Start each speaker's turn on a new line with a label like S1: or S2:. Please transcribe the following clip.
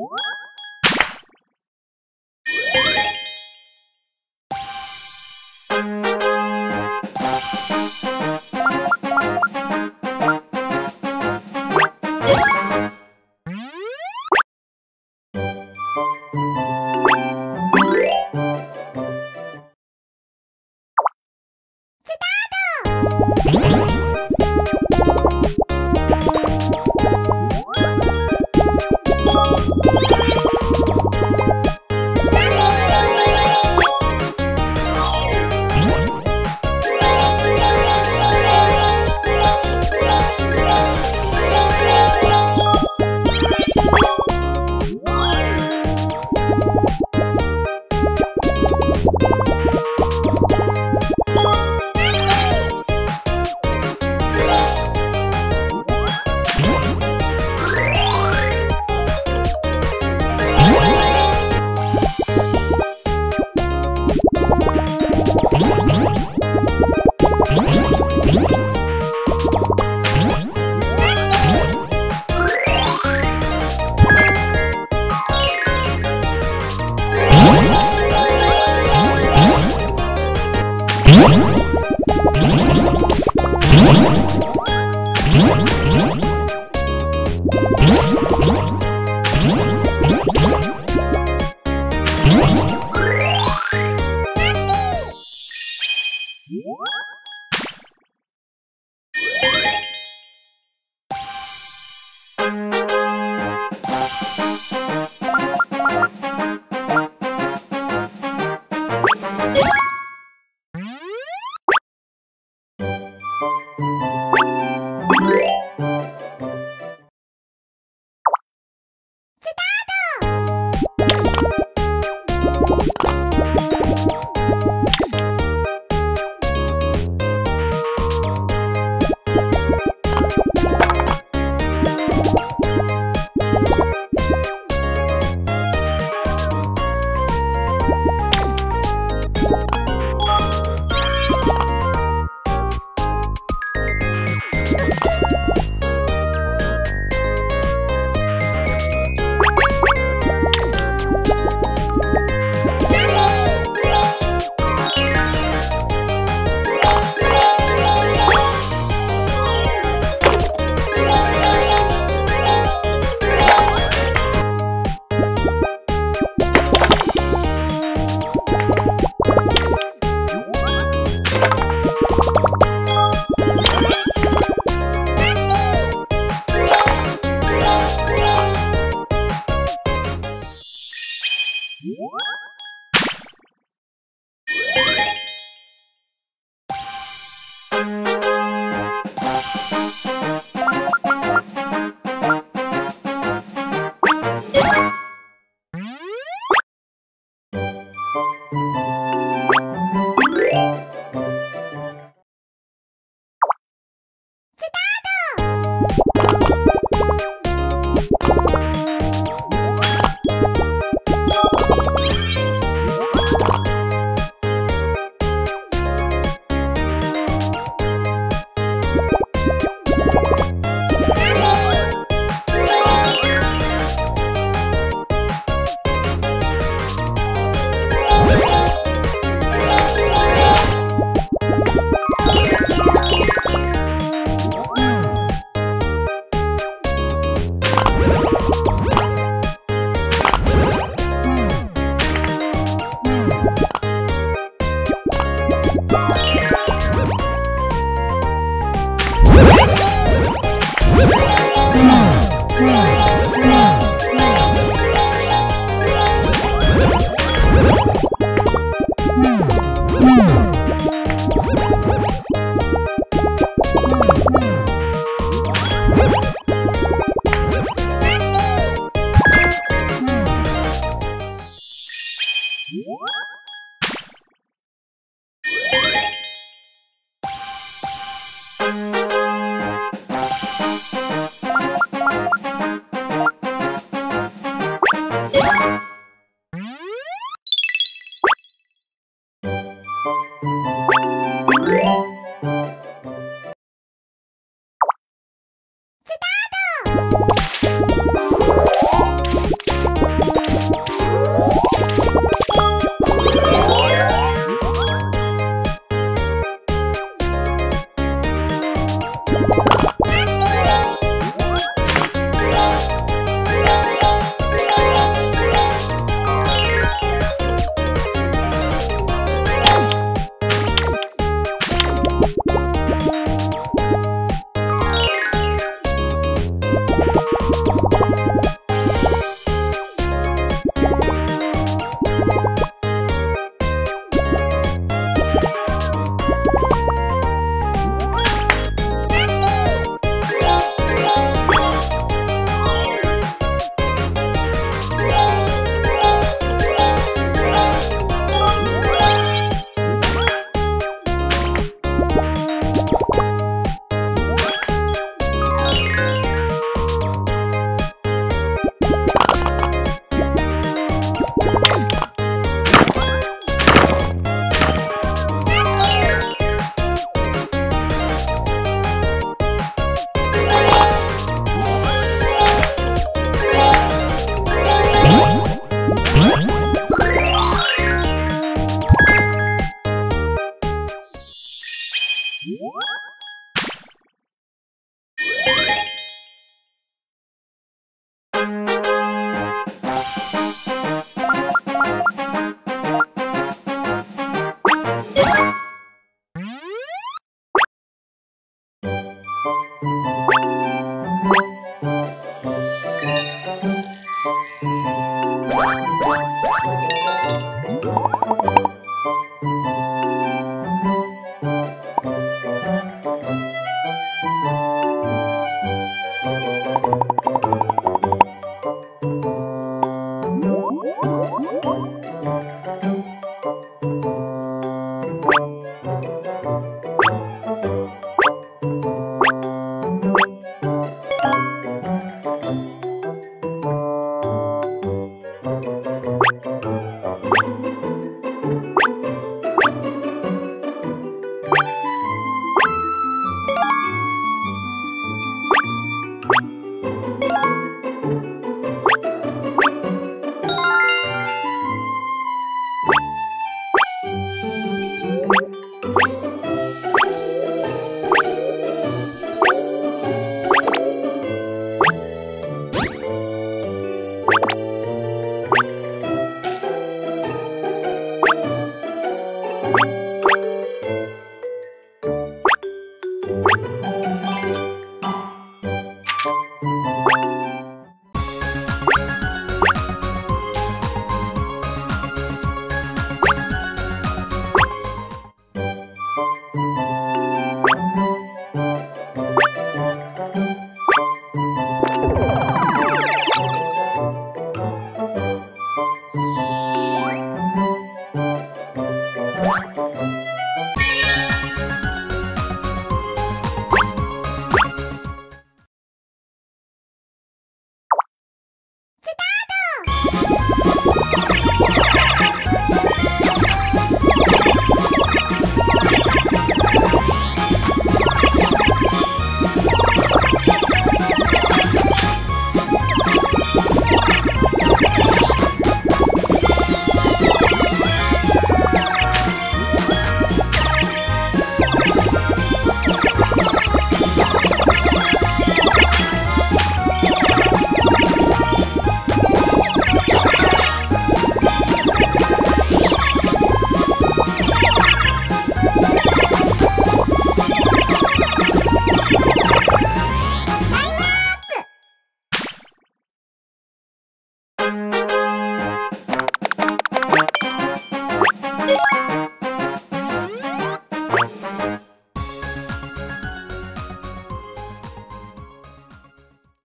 S1: What?